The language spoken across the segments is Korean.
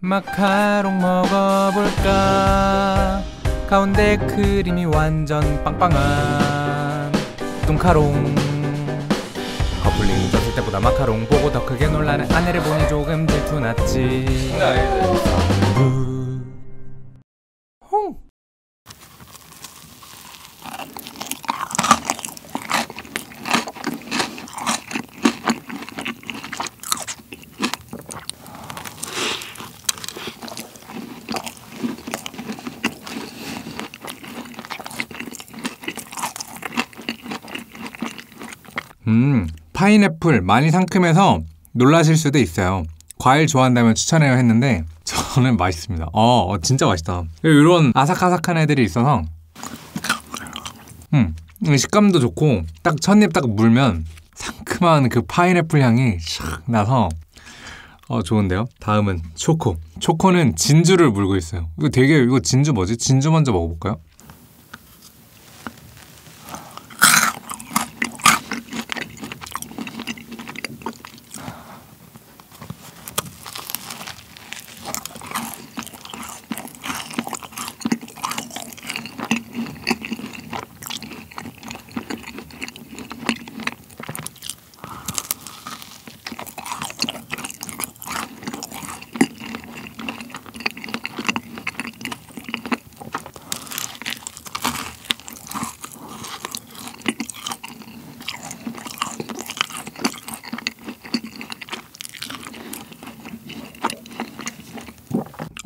마카롱 먹어볼까? 가운데 크림이 완전 빵빵한 뚱카롱. 커플링 떴을 때보다 마카롱 보고 더 크게 놀라는 아내를 보니 조금 질투났지 홍 음, 파인애플 많이 상큼해서 놀라실 수도 있어요. 과일 좋아한다면 추천해요 했는데 저는 맛있습니다. 어, 어, 진짜 맛있다. 이런 아삭아삭한 애들이 있어서 음, 식감도 좋고 딱 첫입 딱 물면 상큼한 그 파인애플 향이 샥 나서 어 좋은데요. 다음은 초코. 초코는 진주를 물고 있어요. 이거 되게 이거 진주 뭐지? 진주 먼저 먹어볼까요?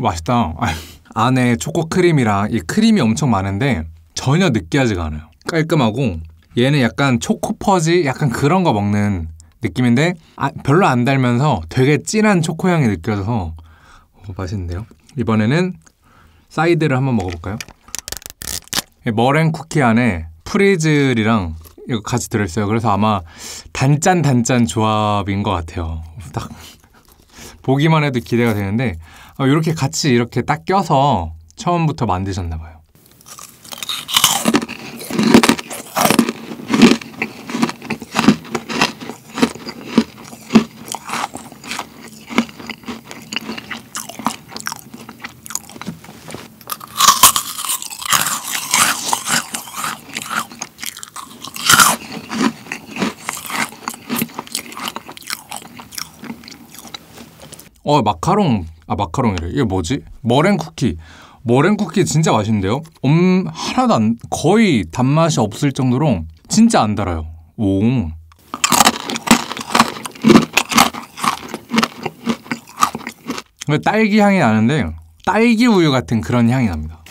맛있다. 아, 안에 초코 크림이랑 이 크림이 엄청 많은데 전혀 느끼하지가 않아요. 깔끔하고 얘는 약간 초코 퍼지 약간 그런 거 먹는 느낌인데 아, 별로 안 달면서 되게 진한 초코 향이 느껴져서 어, 맛있는데요. 이번에는 사이드를 한번 먹어볼까요? 머랭 쿠키 안에 프레즐이랑 이거 같이 들어있어요. 그래서 아마 단짠 단짠 조합인 것 같아요. 딱 보기만 해도 기대가 되는데 이렇게 같이 이렇게 딱 껴서 처음부터 만드셨나 봐요. 어 마카롱. 아 마카롱이래. 이게 뭐지? 머랭 쿠키. 머랭 쿠키 진짜 맛있는데요? 음 하나도 안 거의 단맛이 없을 정도로 진짜 안 달아요. 오. 딸기 향이 나는데 딸기 우유 같은 그런 향이 납니다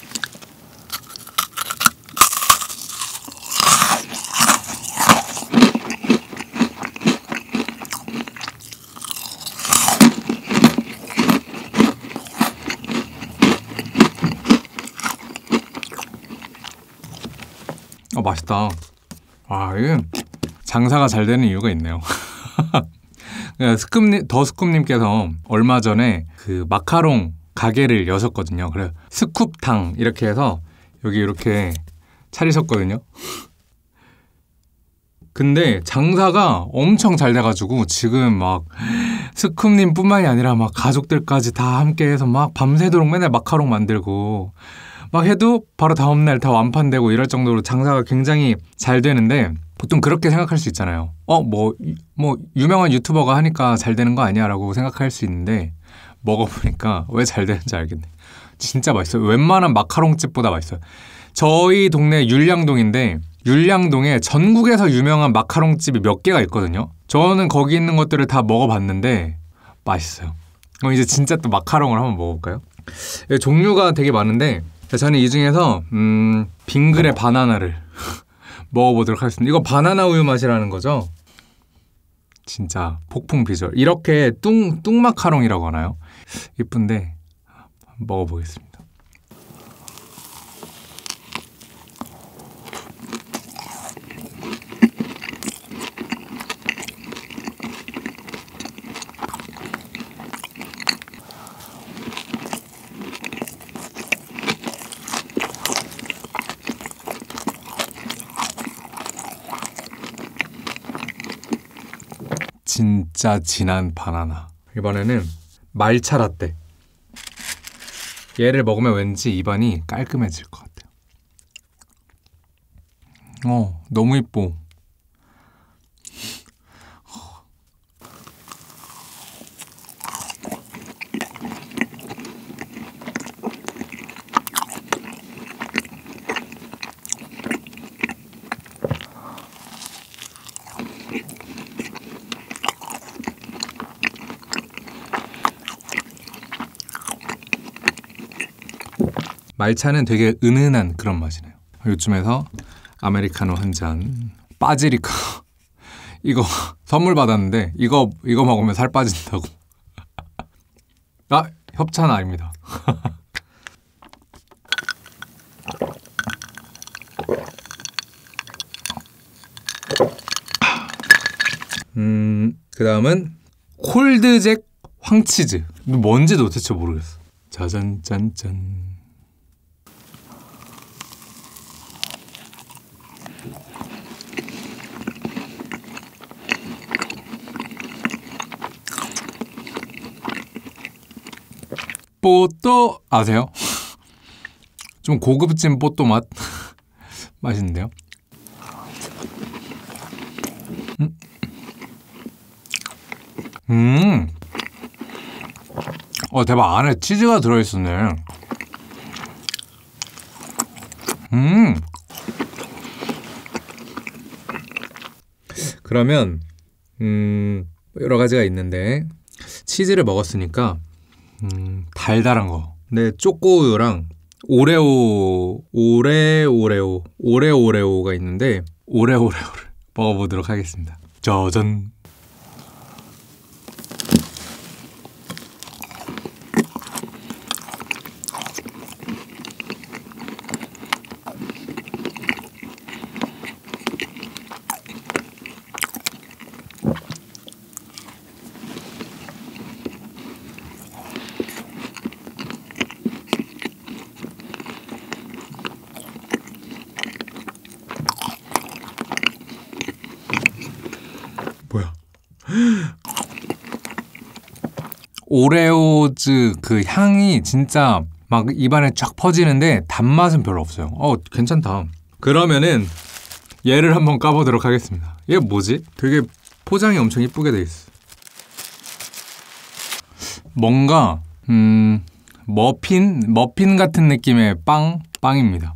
아 맛있다. 아 이게 장사가 잘 되는 이유가 있네요. 스쿱님 더 스쿱님께서 얼마 전에 그 마카롱 가게를 여셨거든요. 그래 스쿱탕 이렇게 해서 여기 이렇게 차리셨거든요. 근데 장사가 엄청 잘 돼가지고 지금 막 스쿱님뿐만이 아니라 막 가족들까지 다 함께해서 막 밤새도록 맨날 마카롱 만들고 막 해도 바로 다음날 다 완판되고 이럴 정도로 장사가 굉장히 잘 되는데 보통 그렇게 생각할 수 있잖아요. 어, 뭐, 뭐, 유명한 유튜버가 하니까 잘 되는 거 아니야? 라고 생각할 수 있는데 먹어보니까 왜 잘 되는지 알겠네. 진짜 맛있어요. 웬만한 마카롱집보다 맛있어요. 저희 동네 율량동인데 율량동에 전국에서 유명한 마카롱집이 몇 개가 있거든요. 저는 거기 있는 것들을 다 먹어봤는데 맛있어요. 그럼 이제 진짜 또 마카롱을 한번 먹어볼까요? 예, 종류가 되게 많은데 저는 이 중에서 음, 빙글의 바나나를 먹어보도록 하겠습니다. 이거 바나나 우유 맛이라는 거죠? 진짜 폭풍 비주얼. 이렇게 뚱, 뚱마카롱이라고 하나요? 이쁜데 먹어보겠습니다. 진짜 진한 바나나. 이번에는 말차 라떼. 얘를 먹으면 왠지 입안이 깔끔해질 것 같아요. 어, 너무 이뻐. 말차는 되게 은은한 그런 맛이네요. 요즘에서 아메리카노 한 잔, 빠지리카 이거 선물 받았는데 이거 이거 먹으면 살 빠진다고. 아 협찬 아닙니다. 음, 그 다음은 콜드잭 황치즈. 뭔지 도대체 모르겠어. 짜잔, 짠짠. 뽀또 아세요? 좀 고급진 뽀또 맛 맛있는데요. 음. 음. 어 대박 안에 치즈가 들어있었네. 음. 그러면 음 여러 가지가 있는데 치즈를 먹었으니까 음, 달달한 거. 네, 쪼꼬우유랑 오레오, 오레오레오, 오레오레오가 있는데 오레오레오를 먹어보도록 하겠습니다. 짜잔. 오레오즈 그 향이 진짜 막 입안에 쫙 퍼지는데 단맛은 별로 없어요. 어, 괜찮다. 그러면은 얘를 한번 까보도록 하겠습니다. 얘 뭐지? 되게 포장이 엄청 이쁘게 돼 있어. 뭔가 음 머핀 머핀 같은 느낌의 빵 빵입니다.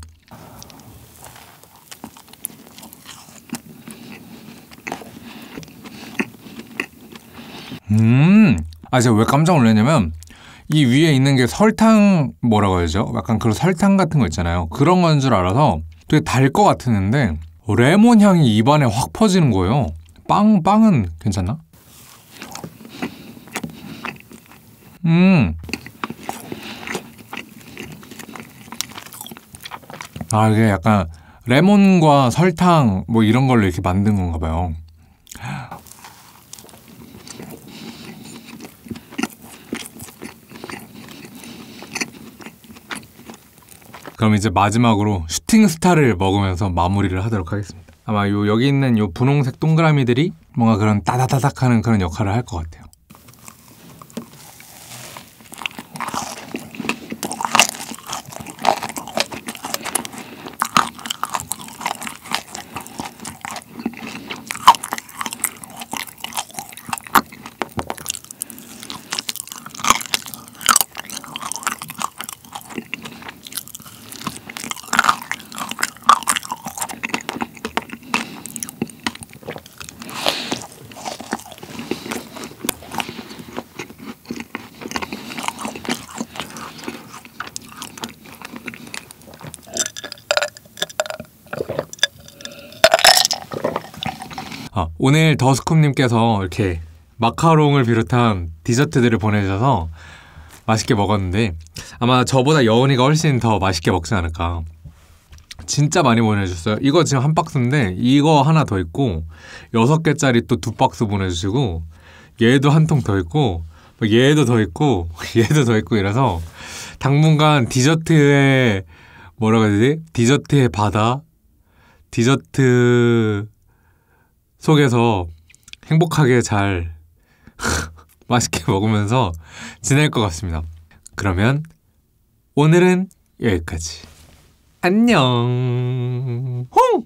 음, 아 제가 왜 깜짝 놀랐냐면 이 위에 있는 게 설탕 뭐라고 해야죠? 약간 그런 설탕 같은 거 있잖아요. 그런 건 줄 알아서 되게 달 것 같았는데 레몬 향이 입안에 확 퍼지는 거예요. 빵 빵은 괜찮나? 음. 아 이게 약간 레몬과 설탕 뭐 이런 걸로 이렇게 만든 건가 봐요. 그럼 이제 마지막으로 슈팅 스타를 먹으면서 마무리를 하도록 하겠습니다. 아마 요 여기 있는 요 분홍색 동그라미들이 뭔가 그런 따다다닥 하는 그런 역할을 할 것 같아요. 아, 오늘 더스쿰님께서 이렇게 마카롱을 비롯한 디저트들을 보내주셔서 맛있게 먹었는데 아마 저보다 여운이가 훨씬 더 맛있게 먹지 않을까. 진짜 많이 보내주셨어요. 이거 지금 한 박스인데 이거 하나 더 있고 여섯 개짜리 또 두 박스 보내주시고 얘도 한 통 더 있고 얘도 더 있고 얘도 더 있고 이래서 당분간 디저트의 뭐라고 해야 되지? 디저트의 바다 디저트 속에서 행복하게 잘 맛있게 먹으면서 지낼 것 같습니다. 그러면 오늘은 여기까지. 안녕. 홍!